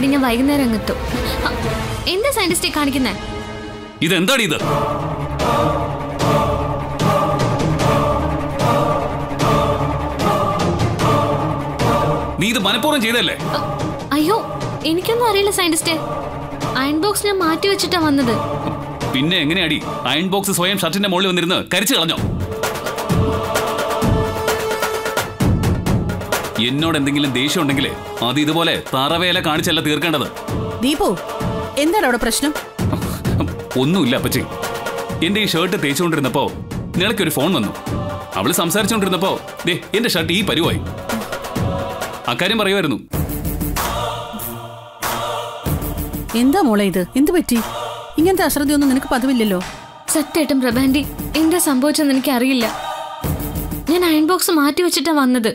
Daddy ഞാൻ വൈകുന്നേരം അങ്ങെത്തും എന്താ സയന്റിസ്റ്റേ കാണിക്കുന്നേ? ഇതെന്താടി ഇത്? നീ ഇത് മനഃപൂർവം ചെയ്തല്ലേ അയ്യോ എനിക്കൊന്നും അറിയില്ല സയന്റിസ്റ്റേ അയൺ ബോക്സ് ഞാൻ മാറ്റി വെച്ചിട്ടാ വന്നത്. പിന്നെ എങ്ങനെയാടി? അയൺ ബോക്സ് സ്വയം ഷർട്ടിന്റെ മുകളിൽ വന്നിരുന്ന് കരിച്ചു കളഞ്ഞോ? എന്നോട് എന്തെങ്കിലും ദേഷ്യം ഉണ്ടെങ്കിൽ അത് ഇതുപോലെ തറവേല കാണിച്ചല്ല തീർക്കേണ്ടത്. ദീപു എന്താണ് അവിടെ പ്രശ്നം? ഒന്നുമില്ല അപ്പച്ചി. എന്റെ ഈ ഷർട്ട് തേച്ചുകൊണ്ടിരുന്നപ്പോ നിനക്കൊരു ഫോൺ വന്നു. അവൾ സംസാരിച്ചുകൊണ്ടിരുന്നപ്പോ ദേ എന്റെ ഷർട്ട് ഈ പരുവായി. അക്കാര്യം പറയുമായിരുന്നു. എന്താ മോളെ ഇത്? എന്ത് പറ്റി? ഇങ്ങനത്തെ അശ്രദ്ധയൊന്നും നിനക്ക് പതിവില്ലല്ലോ? സത്യായിട്ടും പ്രഭാൻഡി എന്താ സംഭവിച്ചെന്ന് എനിക്ക് അറിയില്ല ഞാൻ അയൺ ബോക്സ് മാറ്റി വെച്ചിട്ടാ വന്നത്.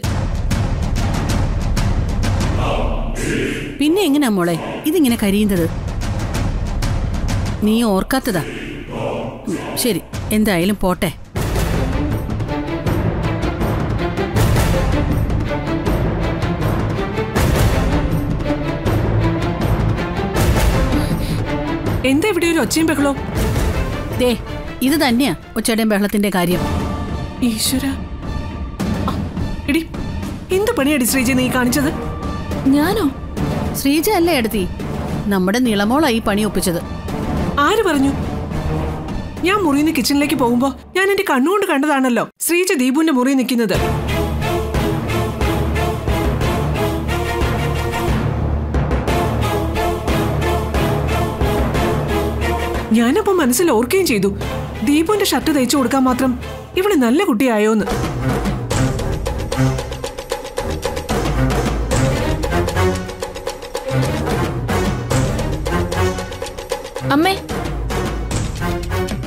പിന്നെ എങ്ങനെയാ മോളെ? ഇതിങ്ങനെ കരിയുന്നത്? നീ ഓർക്കാത്തതാ. ശരി എന്തായാലും പോട്ടെ. എന്താ ഇവിടെ ഒരു ഒച്ചയും ബഹളോ ദേ ഇത് തന്നെയാ ഒച്ചയുടെയും ബഹളത്തിന്റെ കാര്യം. ഈശ്വര. എടി എന്ത് പണിയടി ശ്രീജി നീ കാണിച്ചത്? ഞാനോ? ശ്രീജ അല്ലേ എടുത്തി? നമ്മുടെ നിളമോളാ ഈ പണി ഒപ്പിച്ചത്. ആര് പറഞ്ഞു? ഞാൻ മുറിയിൽ നിന്ന് കിച്ചണിലേക്ക് പോകുമ്പോ ഞാൻ എന്റെ കണ്ണുകൊണ്ട് കണ്ടതാണല്ലോ ശ്രീജ ദീപുവിന്റെ മുറി നിൽക്കുന്നത്. ഞാനപ്പോ മനസ്സിൽ ഓർക്കുകയും ചെയ്തു. ദീപുവിന്റെ ഷർട്ട് തയ്ച്ചു കൊടുക്കാൻ മാത്രം ഇവൾ നല്ല കുട്ടിയായോന്ന്. അമ്മേ.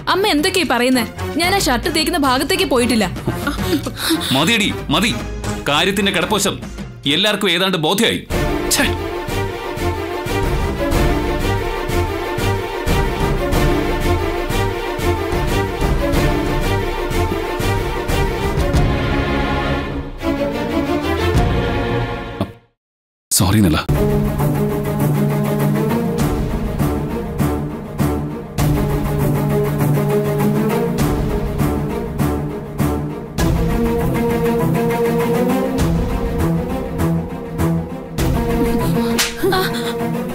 അമ്മ എന്തൊക്കെയാ പറയുന്നേ? ഞാൻ ആ ഷർട്ട് തേക്കുന്ന ഭാഗത്തേക്ക് പോയിട്ടില്ല. മതിയടി മതി. കാര്യത്തിന്റെ കിടപ്പോശം എല്ലാവർക്കും ഏതാണ്ട് ബോധ്യമായി. ഛേ, സോറി നില.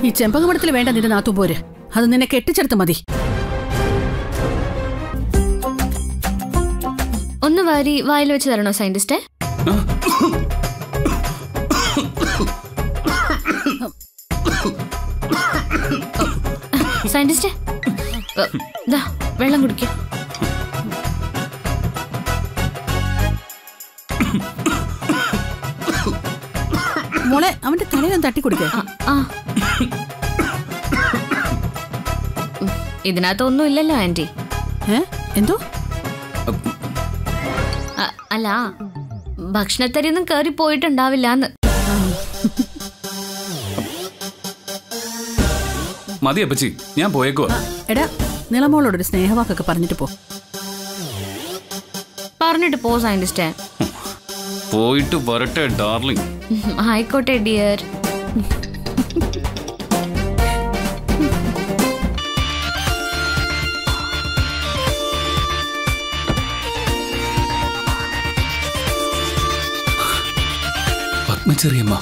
ഈ ചെമ്പകമടത്തിൽ വേണ്ട നിന്റെ നാത്തുപോര് അത് നിന്നെ കെട്ടിച്ചെടുത്ത് മതി. ഒന്ന് വാരി വായിൽ വെച്ച് തരണോ സയന്റിസ്റ്റേ? സയന്റിസ്റ്റേ? വെള്ളം കുടിക്ക. മോളെ അവന്റെ തലയിലൊന്ന് തട്ടിക്കൊടുക്കേ തട്ടി ഉം, ഇതിനകത്തൊന്നും ഇല്ലല്ലോ ആന്റി. എന്തോ? അല്ല ഭക്ഷണത്തരിയൊന്നും കയറി പോയിട്ടുണ്ടാവില്ലാന്ന്. മതി അപ്പച്ചി. ഞാൻ പോയേക്കോ എടാ നിളമോളോട് ഒരു സ്നേഹവാക്കൊക്കെ പറഞ്ഞിട്ട് പോ. പറഞ്ഞിട്ട് പോ സയന്റിസ്റ്റേ. പോയിട്ട് വരട്ടെ ഡാർലിംഗ്. ആയിക്കോട്ടെ ഡിയർ പത്മചെറിയമ്മ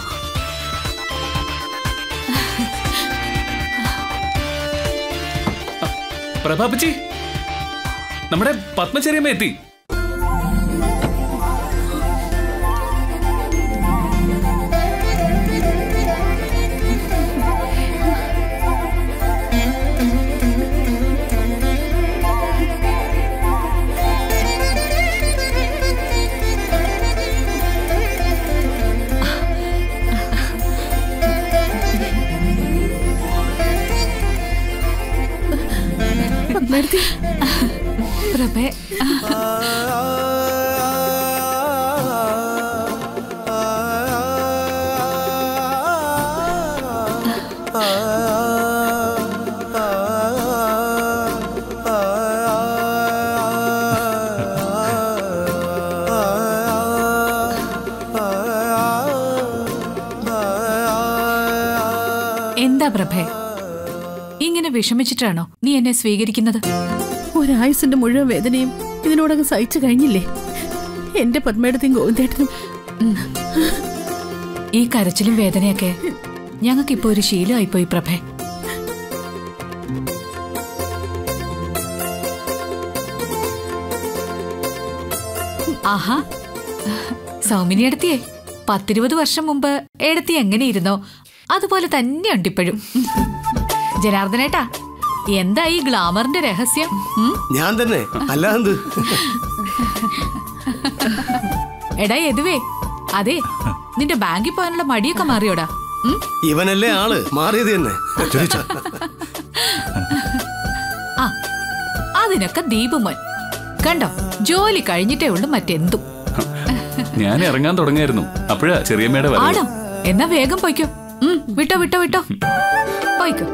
പ്രഭാപച്ചി നമ്മുടെ പത്മചെറിയമ്മ എത്തി നിർത്തി. പ്രഭേ എന്താ പ്രഭേ? വിഷമിച്ചിട്ടാണോ നീ എന്നെ സ്വീകരിക്കുന്നത്? ഒരായുസിന്റെ മുഴുവൻ വേദനയും ഇതിനോടകം സഹിച്ചു കഴിഞ്ഞില്ലേ? എന്റെ പത്മേടത്തെയും ഗോവിന്ദേട്ടനും ഈ കരച്ചിലും വേദനയൊക്കെ ഞങ്ങൾക്കിപ്പോ ഒരു ശീലമായിപ്പോയി പ്രഭേ. ആഹാ. സൗമിനി എടുത്തിയേ പത്തിരുപത് വർഷം മുമ്പ് എടുത്തി എങ്ങനെയിരുന്നോ? അതുപോലെ തന്നെയുണ്ട് ഇപ്പോഴും. ജനാർദ്ദനേട്ടാ എന്താ ഈ ഗ്ലാമറിന്റെ രഹസ്യം? ഞാൻ തന്നെ അല്ലാന്ത് എടാ യദുവേ അതെ നിന്റെ ബാങ്കിൽ പോകാനുള്ള മടിയൊക്കെ മാറിയോടാ. ഇവനല്ലേ ആൾ മാറിയത് തന്നെ. ആ അതിനൊക്കെ ദീപുമോൻ. കണ്ടോ ജോലി കഴിഞ്ഞിട്ടേ ഉള്ളു മറ്റെന്തും. ഞാൻ ഇറങ്ങാൻ തുടങ്ങായിരുന്നു അപ്പോഴാ ചെറിയമ്മയുടെ ആണോ? എന്നാ വേഗം പോയിക്കോ. ഉം, വിട്ടോ വിട്ടോ വിട്ടോ. പോയിക്കോ.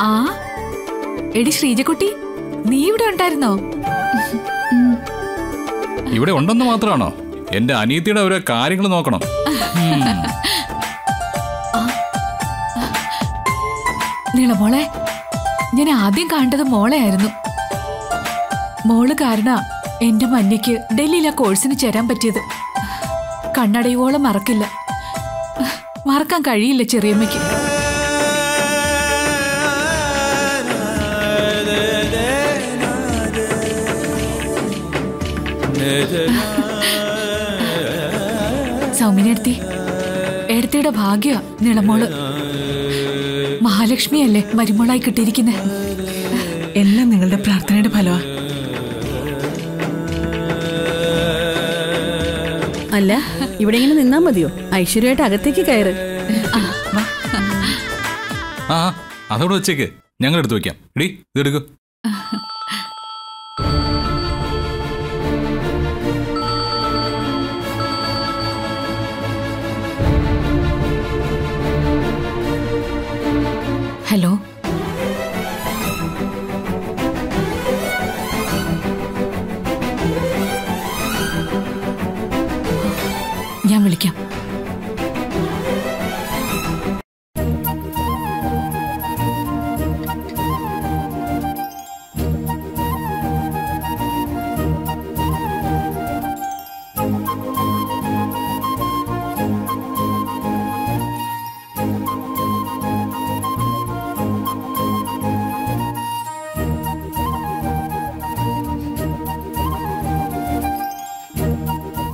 ആ? എടി ശ്രീജക്കുട്ടി നീ ഇവിടെ ഉണ്ടായിരുന്നോ? ഇവിടെ ഉണ്ടെന്ന് മാത്രമാണോ? എന്റെ അനിയത്തിയുടെ ഓരോ കാര്യങ്ങൾ നോക്കണം. നീളമോളെ ഞാൻ ആദ്യം കണ്ടത് മോളെയായിരുന്നു മോൾ കാരണ എന്റെ മഞ്ഞയ്ക്ക് ഡൽഹിയിലെ കോഴ്സിന് ചേരാൻ പറ്റിയത്. കണ്ണടയുവോളം മറക്കില്ല. മറക്കാൻ കഴിയില്ല ചെറിയമ്മയ്ക്ക്. സൗമിനി എടുത്തി. എടുത്തിയുടെ ഭാഗ്യ നിളമോൾ. മഹാലക്ഷ്മിയല്ലേ മരുമോളായി കിട്ടിയിരിക്കുന്നത് എല്ലാം നിങ്ങളുടെ പ്രാർത്ഥനയുടെ ഫലമാ. അല്ല ഇവിടെ ഇങ്ങനെ നിന്നാ മതിയോ? ഐശ്വര്യമായിട്ട് അകത്തേക്ക് കയറ്. ആ. അതോടെ വെച്ചേക്ക്. ഞങ്ങൾ എടുത്തു വെക്കാം. എടി ഇതെടുക്കൂ ഹലോ?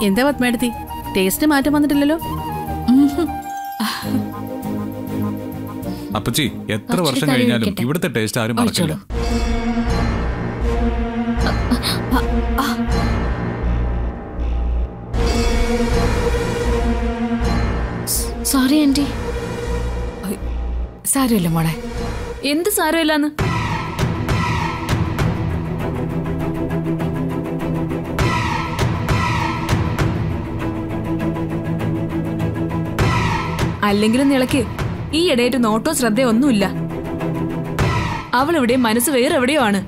എന്താ പത്മേടത്തി? ടേസ്റ്റ് മാറ്റം വന്നിട്ടില്ലല്ലോ? അപ്പച്ചി എത്ര വർഷം കഴിഞ്ഞാലും. ഇവിടുത്തെ ടേസ്റ്റ് ആരും മറക്കില്ല. സോറി ആന്റി സാരമില്ല മോളെ. എന്ത് സാരമില്ലാന്ന്? അല്ലെങ്കിലും നിളയ്ക്ക് ഈ ഇടയിട്ട് നോട്ടോ ശ്രദ്ധയോ ഒന്നുമില്ല. അവൾ ഇവിടെ മനസ്സ് വേറെ എവിടെയോ ആണ്.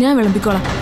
ഞാൻ വിളമ്പിക്കോളാം.